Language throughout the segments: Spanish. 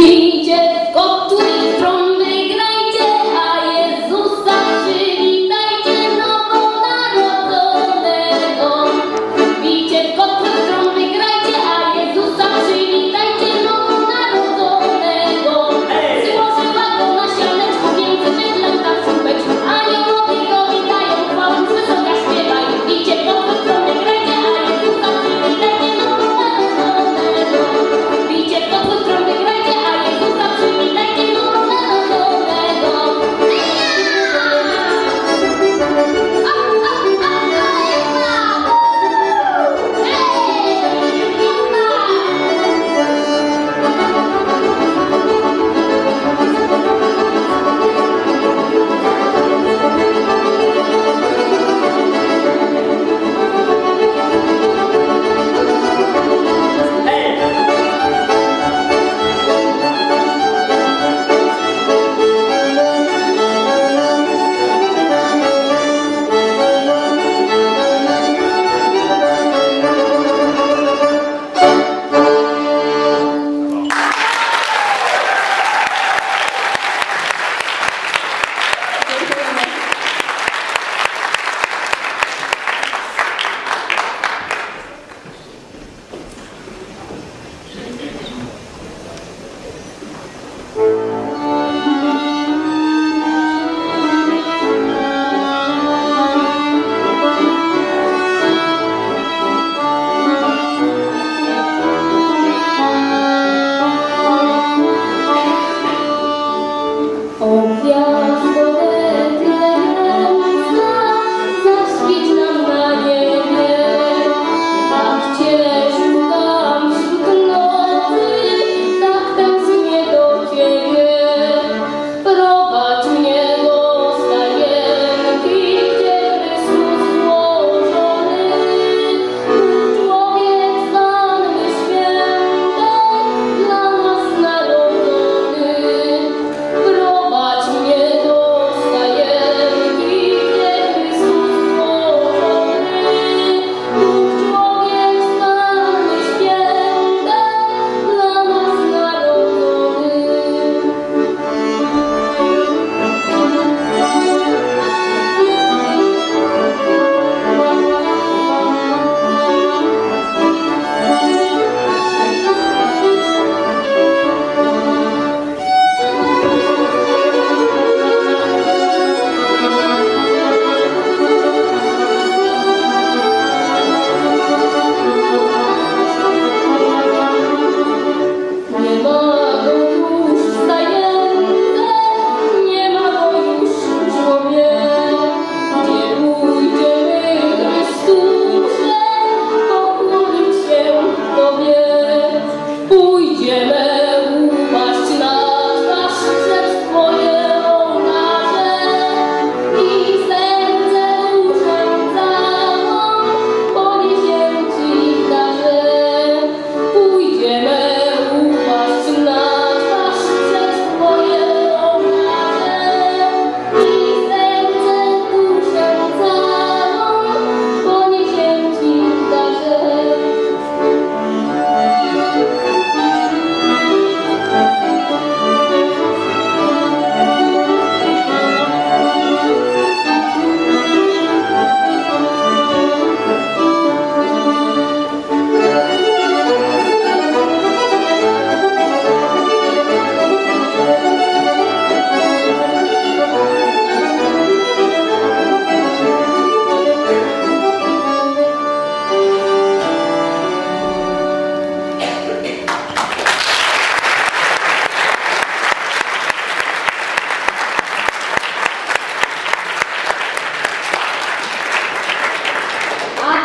khi chết có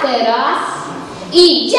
carteras y